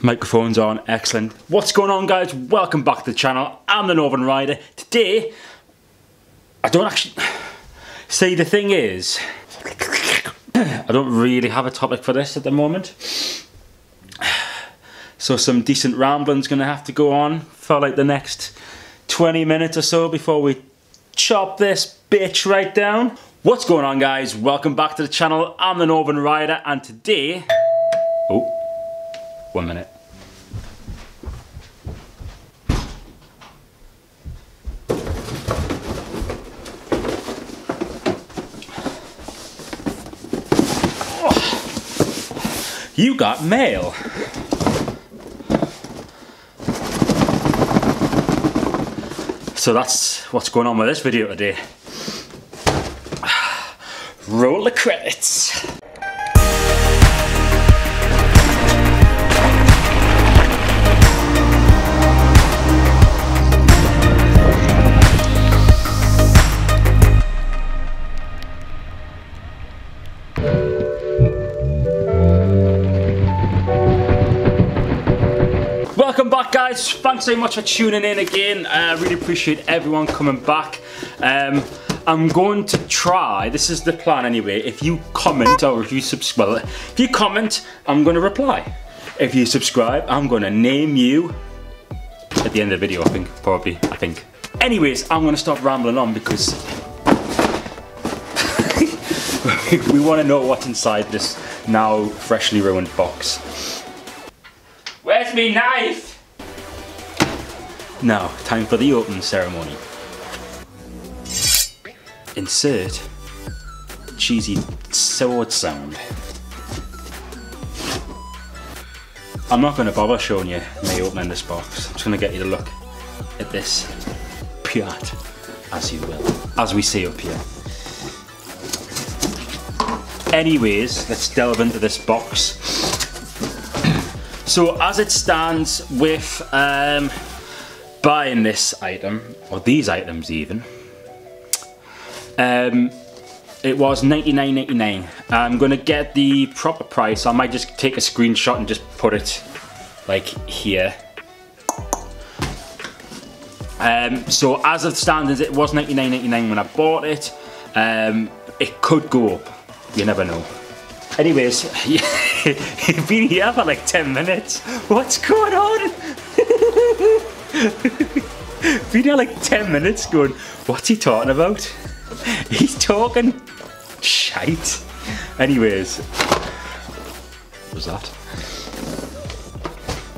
Microphone's on, excellent. What's going on guys? Welcome back to the channel. I'm the Northern Rider. Today, I don't actually... See, the thing is, I don't really have a topic for this at the moment. So some decent rambling's gonna have to go on for like the next 20 minutes or so before we chop this bitch right down. What's going on guys? Welcome back to the channel. I'm the Northern Rider and today... Oh, one minute. Oh, you got mail. So that's what's going on with this video today. Roll the credits. Guys, thanks so much for tuning in again. I uh, really appreciate everyone coming back. Um, I'm going to try, this is the plan anyway, if you comment or if you subscribe, if you comment, I'm going to reply. If you subscribe, I'm going to name you at the end of the video, I think, probably, I think. Anyways, I'm going to stop rambling on because we want to know what's inside this now freshly ruined box. Where's me knife? Now, time for the opening ceremony. Insert cheesy sword sound. I'm not going to bother showing you me opening this box. I'm just going to get you to look at this piat, as you will, as we see up here. Anyways, let's delve into this box. So as it stands with um, buying this item, or these items even, um, it was 99.99. I'm gonna get the proper price. I might just take a screenshot and just put it like here. Um, so as of stands, it was 99.99 when I bought it. Um, it could go up. You never know. Anyways, you've been here for like 10 minutes. What's going on? been here like 10 minutes going, what's he talking about? He's talking shite. Anyways, what was that?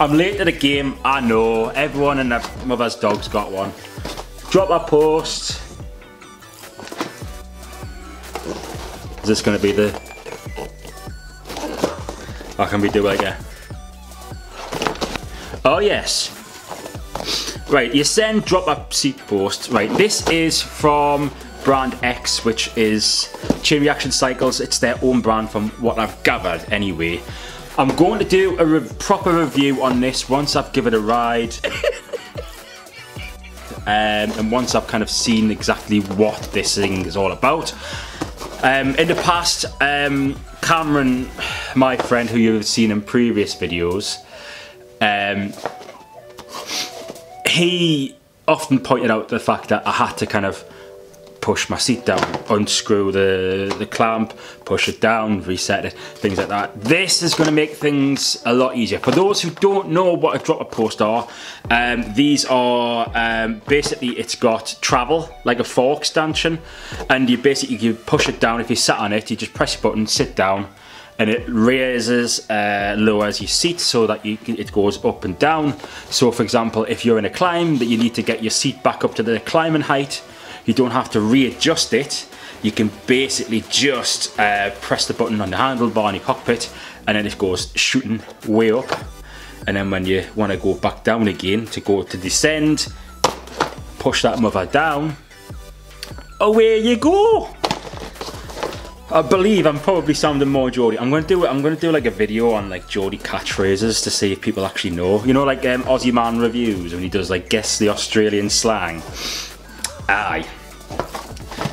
I'm late to the game, I know. Everyone and their mother's dog's got one. Dropper post. Is this to be the I can we do it again. Oh yes. Right, you send drop up seat post. Right, this is from brand X, which is Chain Reaction Cycles. It's their own brand from what I've gathered anyway. I'm going to do a re proper review on this once I've given it a ride. um, and once I've kind of seen exactly what this thing is all about. Um, in the past, um, Cameron, my friend who you've seen in previous videos, um, he often pointed out the fact that I had to kind of push my seat down, unscrew the, the clamp, push it down, reset it, things like that. This is going to make things a lot easier. For those who don't know what a dropper post are, um, these are um, basically it's got travel, like a fork stanchion, and you basically you push it down. If you sat on it, you just press a button, sit down, and it raises, uh, lowers your seat so that you, it goes up and down. So for example, if you're in a climb that you need to get your seat back up to the climbing height, you don't have to readjust it. You can basically just uh, press the button on the handlebar in your cockpit and then it goes shooting way up. And then when you want to go back down again to go to descend, push that mother down, away you go. I believe I'm probably sounding more Geordie. I'm gonna do I'm gonna do like a video on like Geordie catchphrases to see if people actually know. You know, like um, Aussie Man reviews when he does like guess the Australian slang. Aye.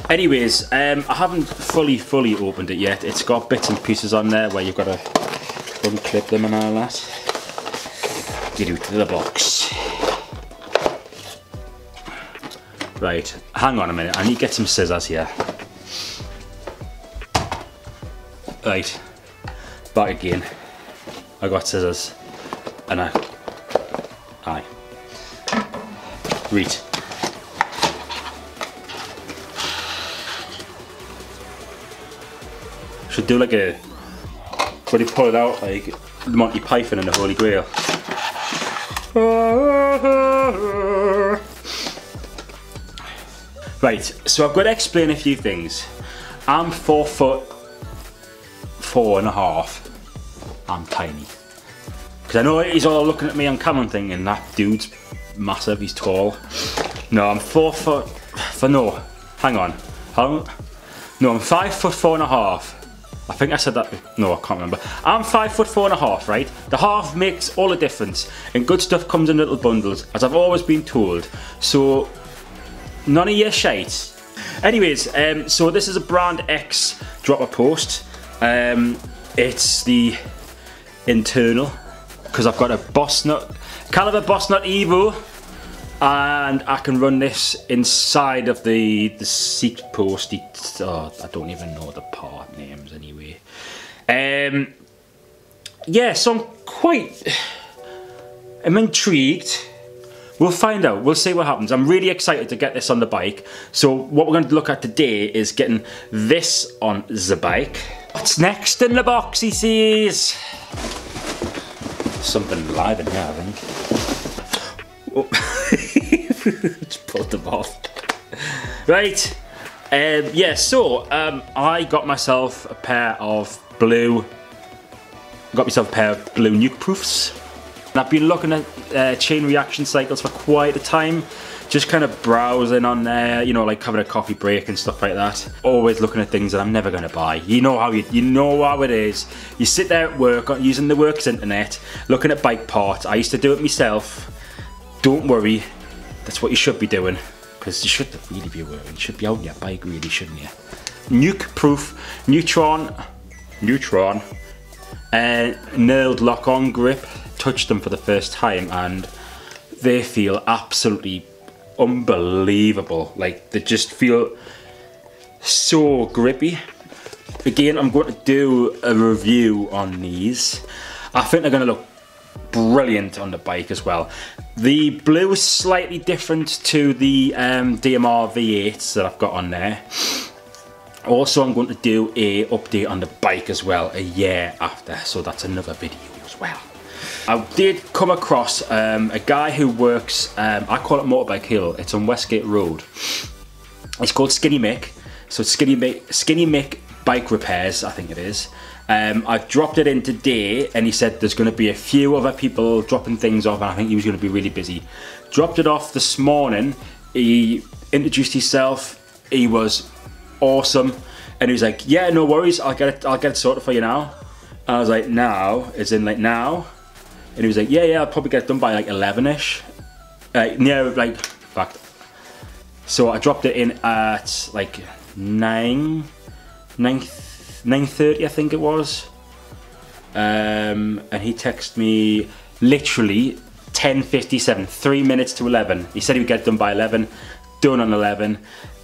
Anyways, um, I haven't fully, fully opened it yet. It's got bits and pieces on there where you've got to unclip them and all that. Get out of the box. Right, hang on a minute, I need to get some scissors here. Right, back again. I got scissors and I, aye. Read. Should do like a, where you pull it out like Monty Python and the Holy Grail. Right, so I've got to explain a few things. I'm four foot four and a half. I'm tiny. Because I know he's all looking at me on camera thinking that dude's massive, he's tall. No, I'm four foot, for no, hang on. Hang, no, I'm five foot four and a half. I think I said that, no I can't remember. I'm five foot four and a half, right? The half makes all the difference and good stuff comes in little bundles, as I've always been told. So None of your shite. Anyways, um, so this is a Brand X dropper post. Um, it's the internal because I've got a Boss Nut, Calibre Boss Nut Evo and I can run this inside of the the seat post. Oh, I don't even know the part names anyway. Um, yeah, so I'm quite, I'm intrigued. We'll find out. We'll see what happens. I'm really excited to get this on the bike. So what we're going to look at today is getting this on the bike. What's next in the box, he sees? Something live in here, I think. Oh. Just pulled them off. Right. Um, yeah, so um, I got myself a pair of blue, got myself a pair of blue Nukeproofs. And I've been looking at uh, chain reaction cycles for quite a time. Just kind of browsing on there, you know, like having a coffee break and stuff like that. Always looking at things that I'm never gonna buy. You know how you, you know how it is. You sit there at work using the works internet, looking at bike parts. I used to do it myself. Don't worry, that's what you should be doing. Because you should really be working. You should be out on your bike really, shouldn't you? Nukeproof, neutron, neutron, and uh, nailed lock on grip touched them for the first time and they feel absolutely unbelievable. Like they just feel so grippy. Again, I'm going to do a review on these. I think they're going to look brilliant on the bike as well. The blue is slightly different to the um, DMR V8s that I've got on there. Also, I'm going to do a update on the bike as well a year after, so that's another video as well. I did come across um, a guy who works, um, I call it Motorbike Hill, it's on Westgate Road. It's called Skinny Mick, so Skinny Mick, Skinny Mick Bike Repairs, I think it is. Um, I dropped it in today and he said there's going to be a few other people dropping things off and I think he was going to be really busy. Dropped it off this morning, he introduced himself, he was awesome and he was like, yeah, no worries, I'll get it, I'll get it sorted for you now. I was like, now, as in like now? And he was like, yeah, yeah, I'll probably get done by like 11ish. Uh, yeah, like, fact. So I dropped it in at like 9, 9, 9.30 I think it was. Um, and he texted me literally 10.57, 3 minutes to 11. He said he would get it done by 11, done on 11.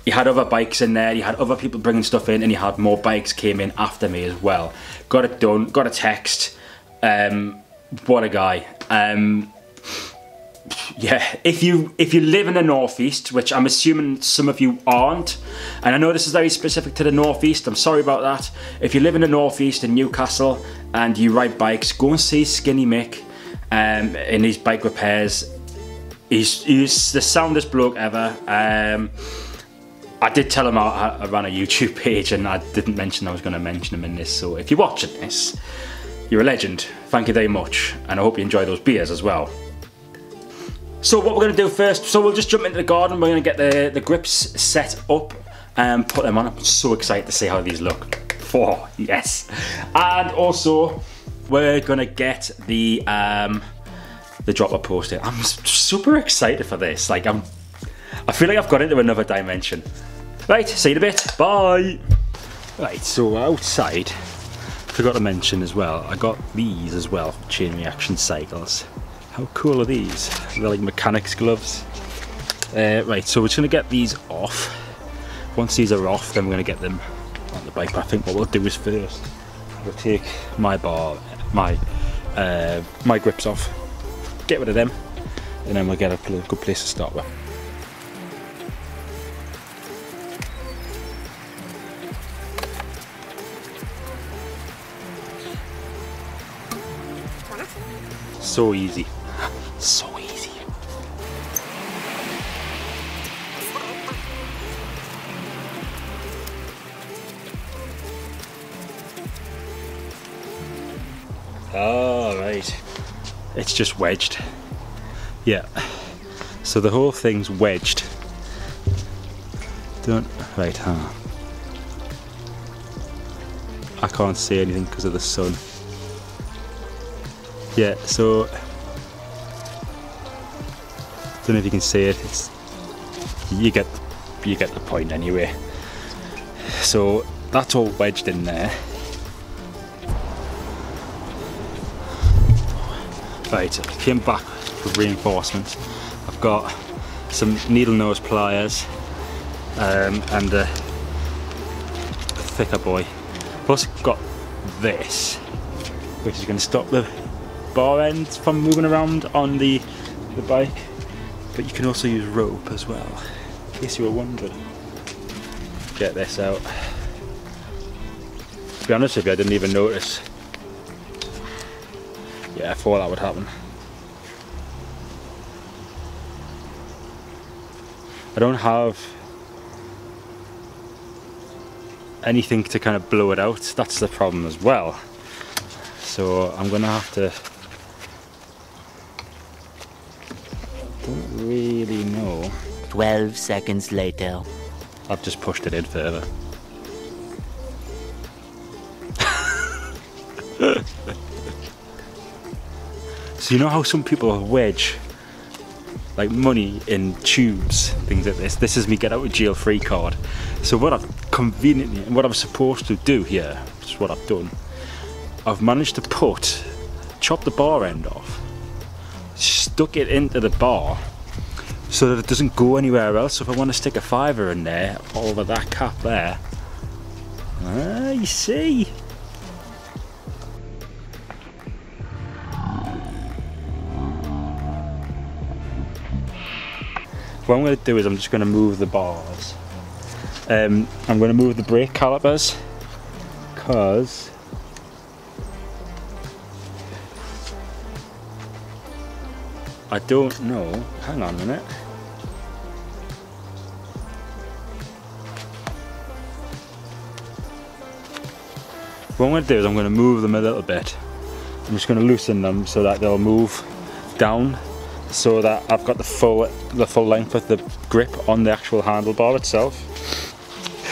He had other bikes in there, he had other people bringing stuff in and he had more bikes came in after me as well. Got it done, got a text. Um, what a guy. Um, yeah, if you if you live in the northeast, which I'm assuming some of you aren't, and I know this is very specific to the northeast. I'm sorry about that. If you live in the northeast in Newcastle and you ride bikes, go and see Skinny Mick um, in his bike repairs. He's he's the soundest bloke ever. Um, I did tell him I, I ran a YouTube page, and I didn't mention I was going to mention him in this. So if you're watching this, you're a legend. Thank you very much. And I hope you enjoy those beers as well. So what we're going to do first, so we'll just jump into the garden. We're going to get the, the grips set up and put them on. I'm so excited to see how these look. Oh, yes. And also, we're going to get the um, the dropper poster. I'm super excited for this. Like, I'm, I feel like I've got into another dimension. Right, see you in a bit. Bye. Right, so outside, forgot to mention as well, I got these as well, chain reaction cycles. How cool are these? They're like mechanics gloves. Uh, right, so we're just gonna get these off. Once these are off, then we're gonna get them on the bike. But I think what we'll do is first, we'll take my bar, my uh, my grips off, get rid of them, and then we'll get a good place to start with. So easy. So easy. All right. It's just wedged. Yeah. So the whole thing's wedged. Don't, right, huh? I can't see anything because of the sun. Yeah, so don't know if you can see it. It's you get you get the point anyway. So that's all wedged in there. Right, I came back with reinforcements. I've got some needle nose pliers um, and a thicker boy. Plus got this, which is going to stop the bar end from moving around on the, the bike. But you can also use rope as well, in case you were wondering. Get this out. To be honest with you, I didn't even notice. Yeah, I thought that would happen. I don't have anything to kind of blow it out. That's the problem as well. So I'm gonna have to don't really know. 12 seconds later. I've just pushed it in further. so you know how some people wedge like money in tubes, things like this. This is me get out of jail free card. So what I've conveniently, what I'm supposed to do here, which is what I've done, I've managed to put, chop the bar end off, stuck it into the bar so that it doesn't go anywhere else. So if I want to stick a fiver in there, over that cap there, ah, you see. What I'm going to do is I'm just going to move the bars. Um, I'm going to move the brake calipers because I don't know. Hang on a minute. What I'm going to do is I'm going to move them a little bit. I'm just going to loosen them so that they'll move down so that I've got the full the full length of the grip on the actual handlebar itself.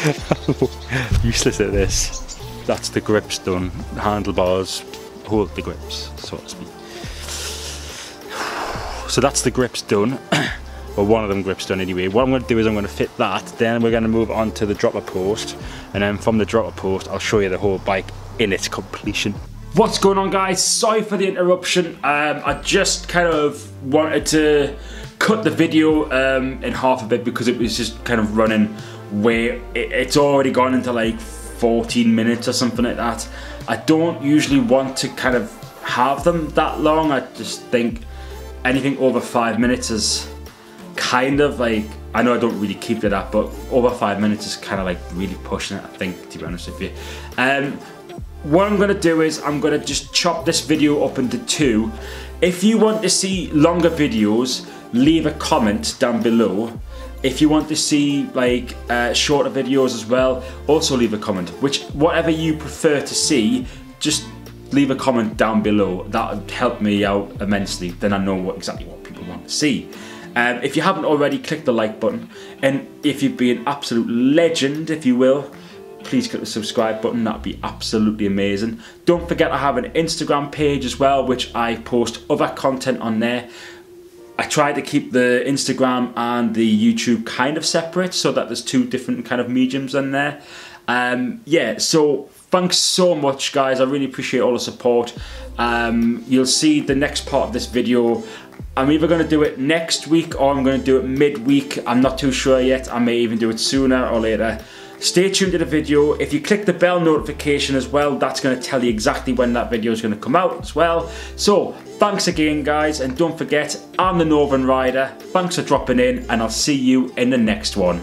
Useless at this. That's the grips done. The handlebars hold the grips, so to speak. So that's the grips done. or one of them grips done anyway. What I'm going to do is I'm going to fit that, then we're going to move on to the dropper post, and then from the dropper post I'll show you the whole bike in its completion. What's going on guys? Sorry for the interruption. Um, I just kind of wanted to cut the video um, in half a bit because it was just kind of running way, it, it's already gone into like 14 minutes or something like that. I don't usually want to kind of have them that long. I just think anything over five minutes is kind of like I know I don't really keep it up, but over five minutes is kind of like really pushing it. I think, to be honest with you. Um, what I'm gonna do is I'm gonna just chop this video up into two. If you want to see longer videos, leave a comment down below. If you want to see like uh, shorter videos as well, also leave a comment. Which whatever you prefer to see, just leave a comment down below. That would help me out immensely. Then I know what, exactly what people want to see. Um, if you haven't already, click the like button. And if you'd be an absolute legend, if you will, please click the subscribe button. That'd be absolutely amazing. Don't forget I have an Instagram page as well, which I post other content on there. I try to keep the Instagram and the YouTube kind of separate so that there's two different kind of mediums in there. Um, yeah, so thanks so much guys I really appreciate all the support um, you'll see the next part of this video I'm either going to do it next week or I'm going to do it midweek I'm not too sure yet I may even do it sooner or later Stay tuned to the video. If you click the bell notification as well, that's going to tell you exactly when that video is going to come out as well. So, thanks again guys, and don't forget, I'm the Northern Rider. Thanks for dropping in, and I'll see you in the next one.